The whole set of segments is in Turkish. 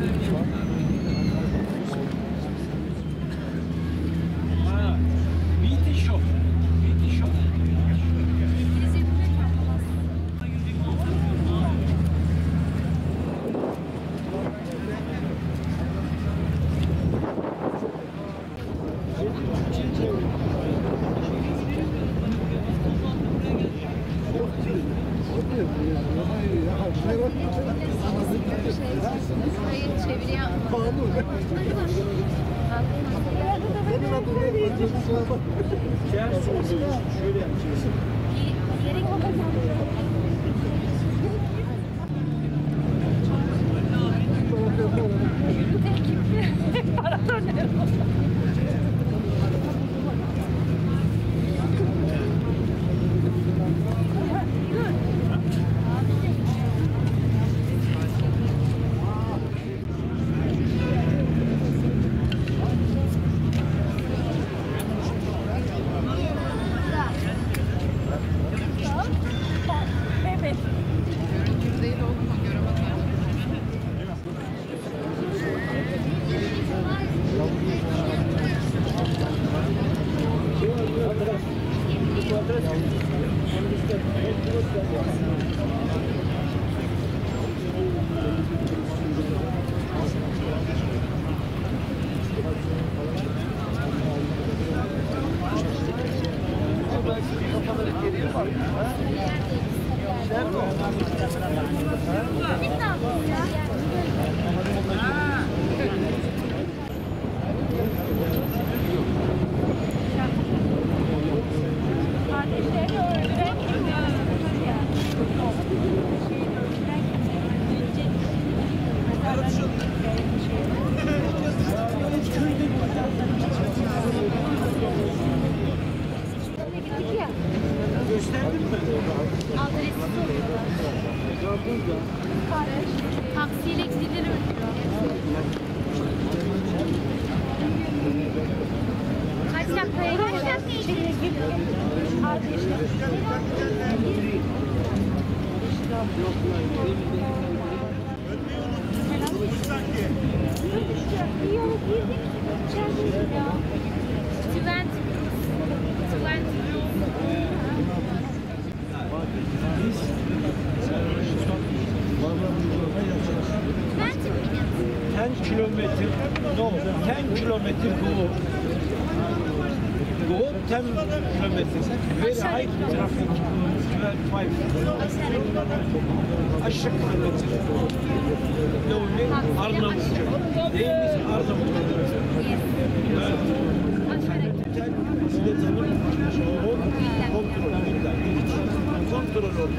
Thank you. Şöyle yapacaksın. Gerek Kardeşlerini 10 kilometre, no, 10 kilometre go. Go 10 kilometre. Very high traffic. 12, 5. Aşağı kilometre. Ne? Arnavutça. Neyimiz Arnavutça. Size tanım. Kontrol. Kontrol oldu.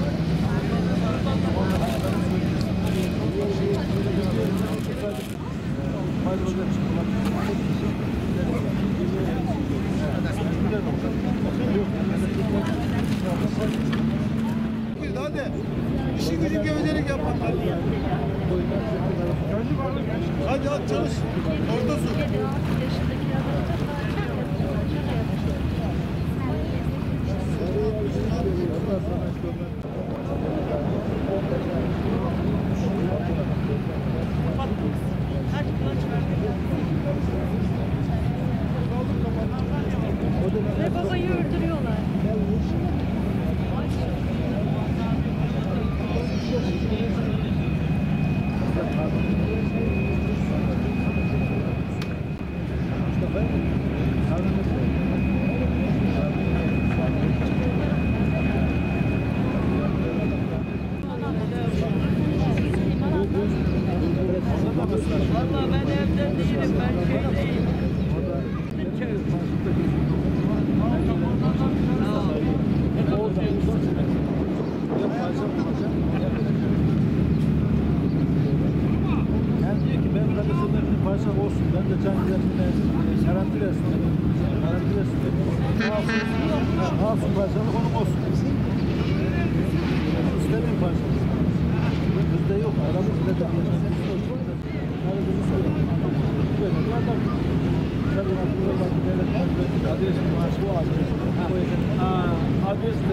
var Çalış. Orada su. Ve babayı öldürüyor. Vallahi ben evde değilim, ben köydeyim. Köy. Yani diyor ki ben kalesinde bir parça olsun. Ben de can güvenliğine garanti versin. Garanti versin. Alsın parçalık onun olsun. İstemiyorum parçalık. Bizde yok. Aramızda da. Aradığını söylüyorum. Böyle adam. Tabii akıllı olan bir devlet adresi, adresi maaşı bu adres. Ha, adres de